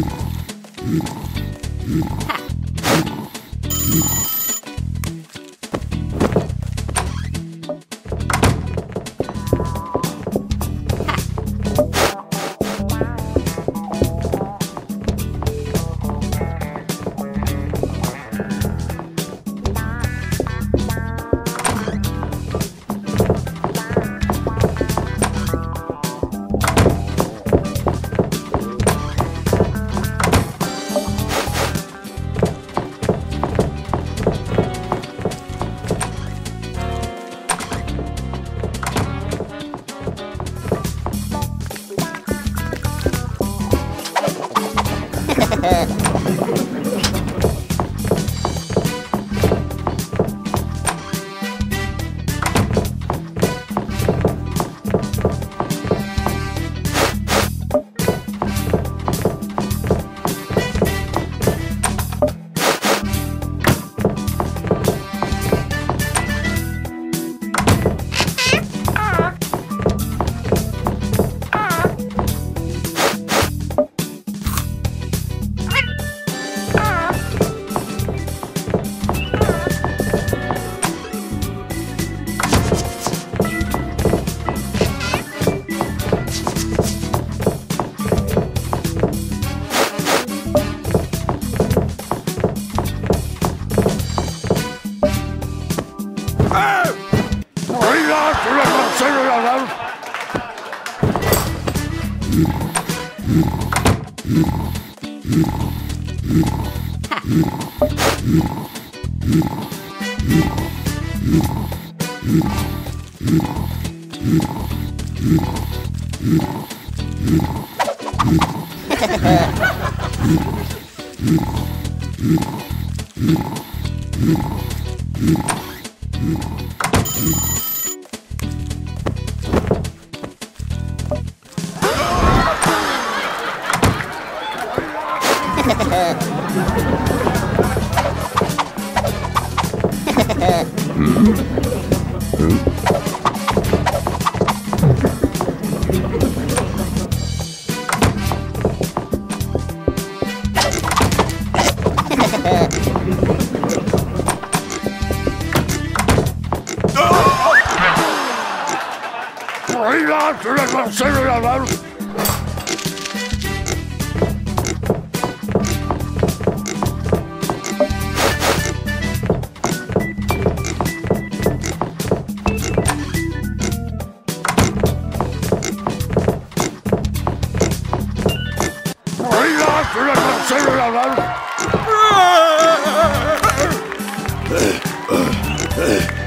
うん。No. Ugh.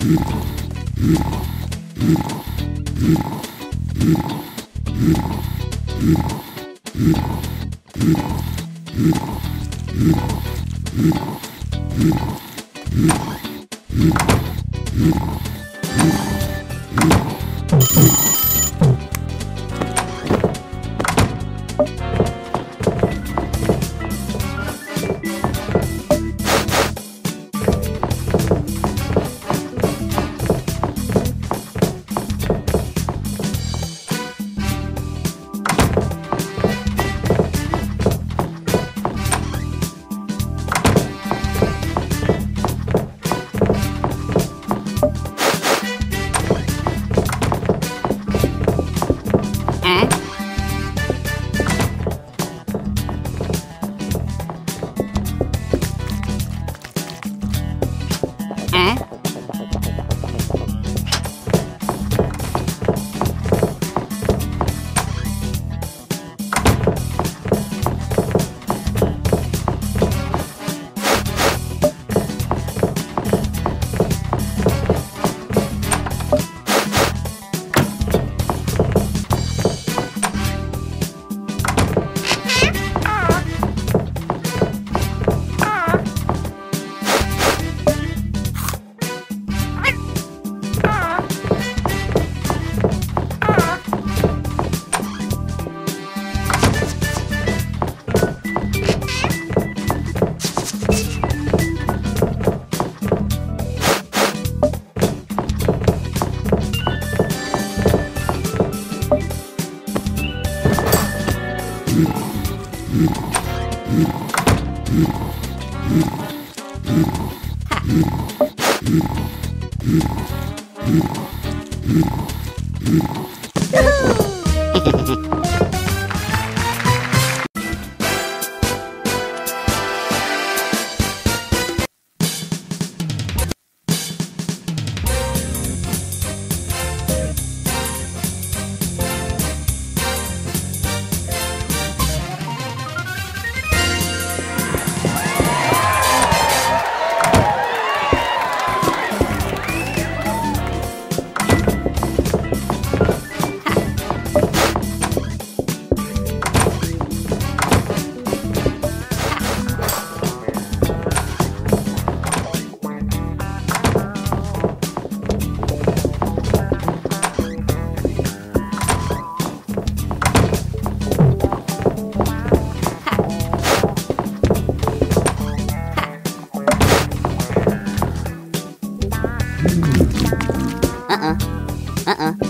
Mm-hmm. No. Uh-uh.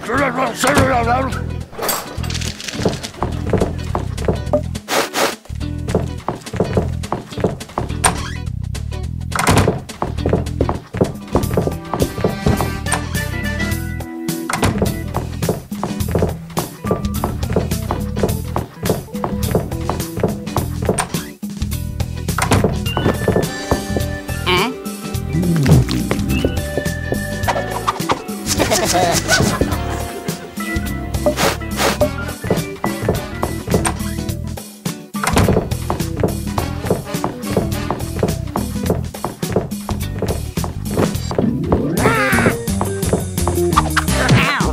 Sürüyorlar, sürüyorlar.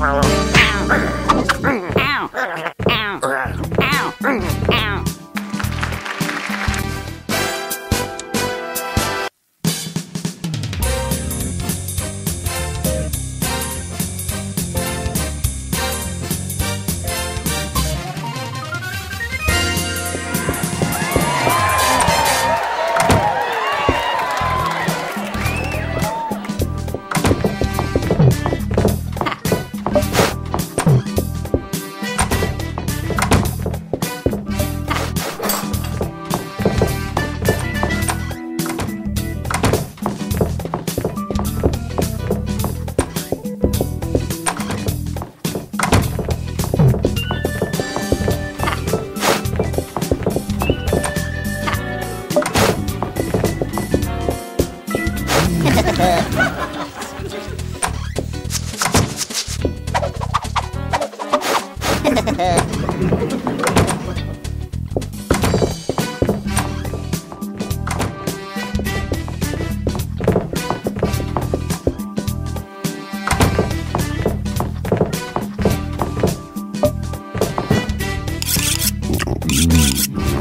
follow.